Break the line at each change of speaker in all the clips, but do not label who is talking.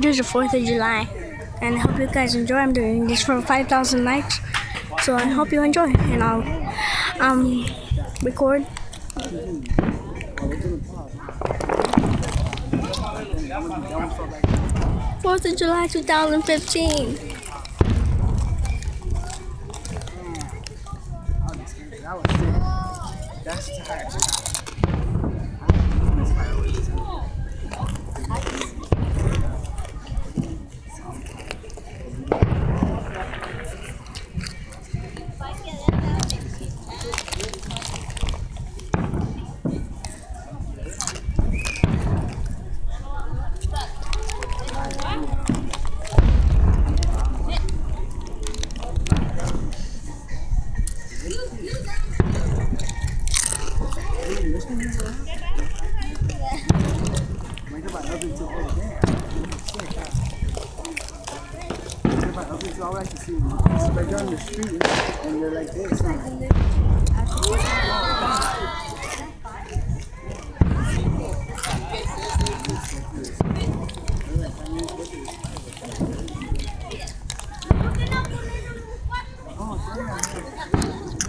it is the 4th of July. And I hope you guys enjoy. I'm doing this for 5,000 likes. So I hope you enjoy. And I'll um, record. Fourth of July 2015.
To all I can see. So they're down the street and they're like this. Oh damn.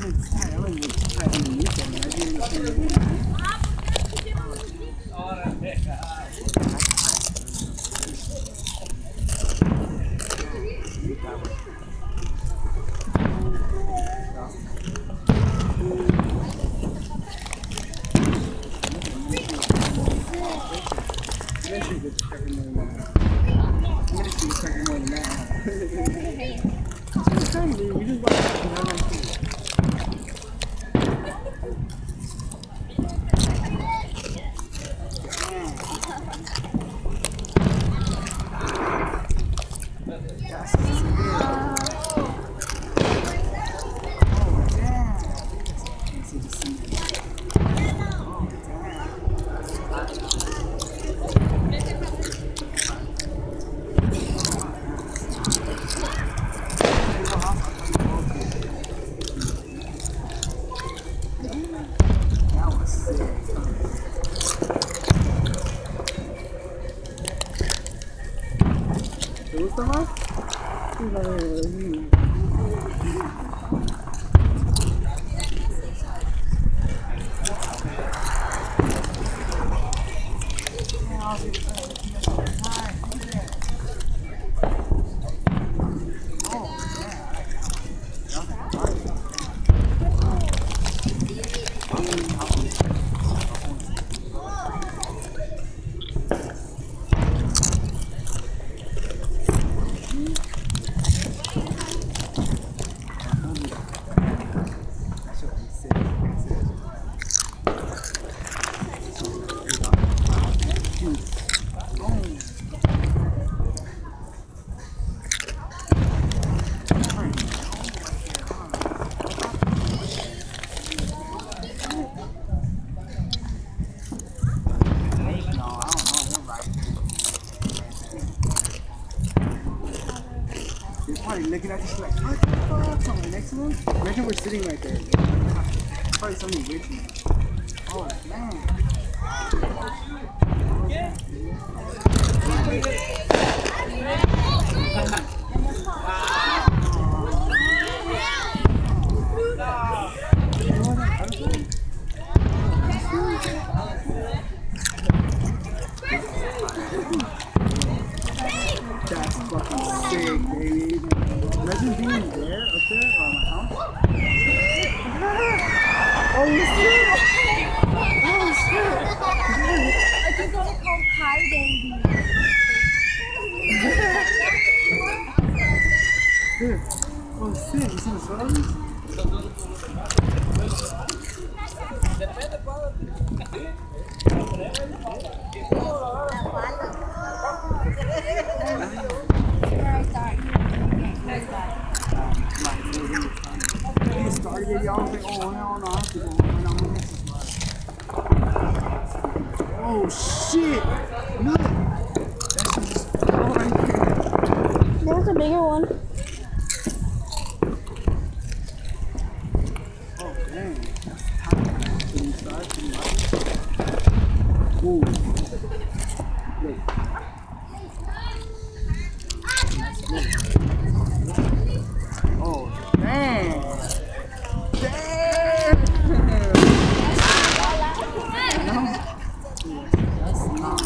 I'm tired. I'm really tired underneath them. I didn't even see it. Especially with the second one now. Especially the second one now. It's crazy. We just watched it and I'm like, ¿Te gusta más? Sí, la de- That shit was sick. Sick. No, I don't know. They're right They're probably looking at this like, what the fuck? Someone next to them? Imagine we're sitting right there. Like, Probably something with me. Oh, man. That's fucking sick, baby. Imagine being there, up there, or my house. Oh, oh, shit! Oh, shit!
I think it's called Pie Dandy.
Shit. Oh, shit. You see the photos? They started it, y'all. was like, oh, no, no, I have to go home right now. I'm gonna miss this ride. Oh, shit! Look! That's just oh, right there.
There's a bigger one.
Oh, dang. That's tight. Can you start? Can you? Ooh. Wait. Oh, damn. Damn. No. That's not.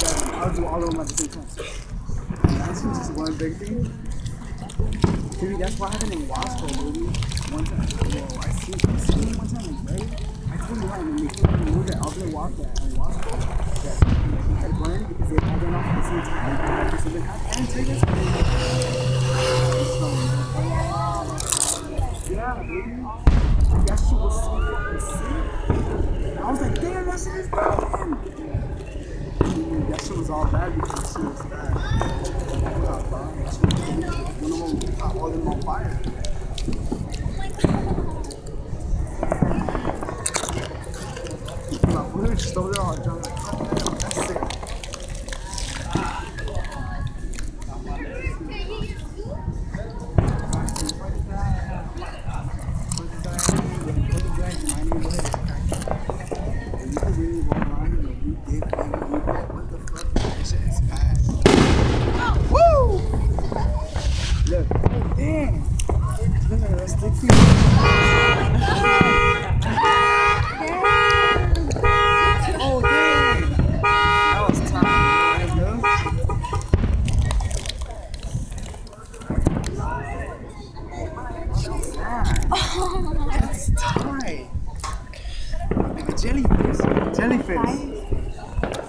Seven. I'll do all of them at the same time. That's just one big thing. Dude, that's what happened in Wasco, baby. One time, whoa, I see, I seen it one time, like, right? I couldn't run, and they couldn't move that. I gonna walk that, and Wasco, that he had burned because they all went off at the same time. So they had and triggers, and then, yeah, baby. That shit was so fucking sick. I was like, damn, that shit is. Dude, That shit was all bad because that shit was bad. That was bad. Shit was one of them caught all them on fire. Jellyfish.